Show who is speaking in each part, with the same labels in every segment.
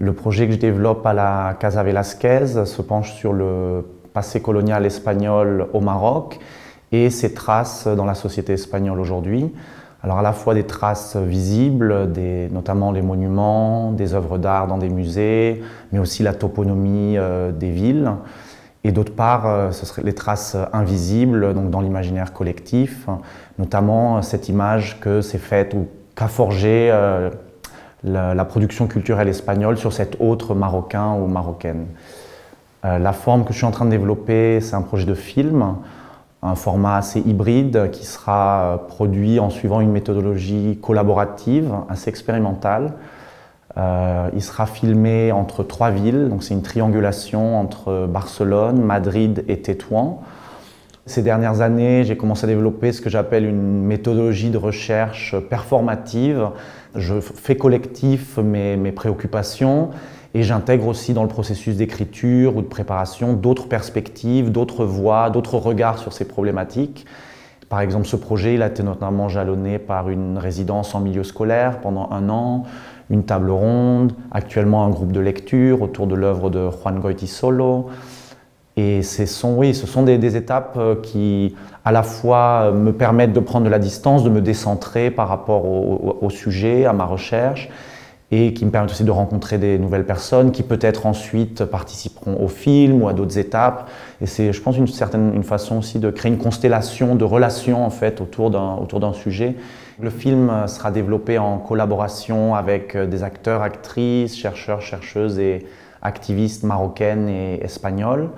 Speaker 1: Le projet que je développe à la Casa Velasquez se penche sur le passé colonial espagnol au Maroc et ses traces dans la société espagnole aujourd'hui. Alors à la fois des traces visibles, notamment les monuments, des œuvres d'art dans des musées, mais aussi la toponymie euh, des villes. Et d'autre part, euh, ce seraient les traces invisibles, donc dans l'imaginaire collectif, notamment cette image que s'est faite ou qu'a forgé euh, la, production culturelle espagnole sur cet autre marocain ou marocaine. Euh, la forme que je suis en train de développer, c'est un projet de film, un format assez hybride qui sera euh, produit en suivant une méthodologie collaborative, assez expérimentale. Euh, il sera filmé entre trois villes, donc c'est une triangulation entre Barcelone, Madrid et Tétouan. Ces dernières années, j'ai commencé à développer ce que j'appelle une méthodologie de recherche performative. Je fais collectif mes, mes préoccupations et j'intègre aussi dans le processus d'écriture ou de préparation d'autres perspectives, d'autres voix, d'autres regards sur ces problématiques. Par exemple, ce projet a été notamment jalonné par une résidence en milieu scolaire pendant un an, une table ronde, actuellement un groupe de lecture autour de l'œuvre de Juan Goytisolo. Et ce sont, oui, ce sont des, étapes euh, qui, à la fois, euh, me permettent de prendre de la distance, de me décentrer par rapport au, sujet, à ma recherche, et qui me permettent aussi de rencontrer des nouvelles personnes qui peut-être ensuite participeront au film ou à d'autres étapes. Et c'est, je pense, une certaine une façon aussi de créer une constellation de relations en fait autour d'un autour d'un sujet. Le film euh, sera développé en collaboration avec des acteurs, actrices, chercheurs, chercheuses et activistes marocaines et espagnoles.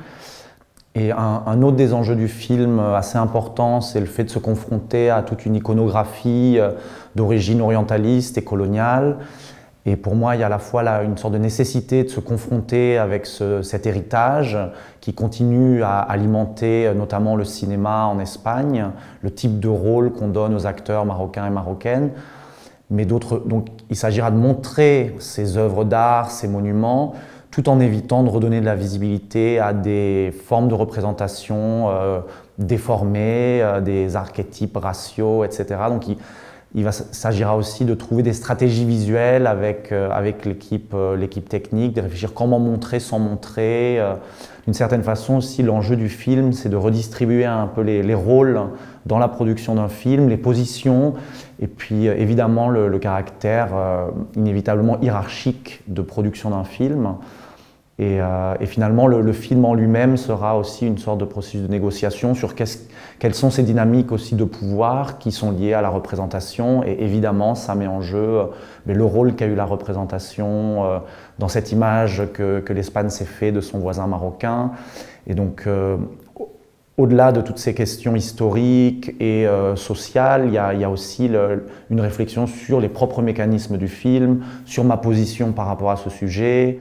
Speaker 1: Et un, autre des enjeux du film euh, assez important, c'est le fait de se confronter à toute une iconographie euh, d'origine orientaliste et coloniale. Et pour moi, il y a à la fois là une sorte de nécessité de se confronter avec cet héritage qui continue à alimenter euh, notamment le cinéma en Espagne, le type de rôle qu'on donne aux acteurs marocains et marocaines. Mais d'autres, donc il s'agira de montrer ces œuvres d'art, ces monuments, tout en évitant de redonner de la visibilité à des formes de représentation euh, déformées, euh, des archétypes raciaux, etc. il s'agira aussi de trouver des stratégies visuelles avec, euh, avec l'équipe technique, de réfléchir comment montrer sans montrer. D'une certaine façon aussi, l'enjeu du film, c'est de redistribuer un peu les, les, rôles dans la production d'un film, les positions, et puis évidemment le caractère inévitablement hiérarchique de production d'un film. Euh, et, finalement, le, film en lui-même sera aussi une sorte de processus de négociation sur quelles sont ces dynamiques aussi de pouvoir qui sont liées à la représentation. Et évidemment, ça met en jeu euh, le rôle qu'a eu la représentation euh, dans cette image que, l'Espagne s'est fait de son voisin marocain. Et donc, au-delà de toutes ces questions historiques et sociales, il y, a, aussi une réflexion sur les propres mécanismes du film, sur ma position par rapport à ce sujet.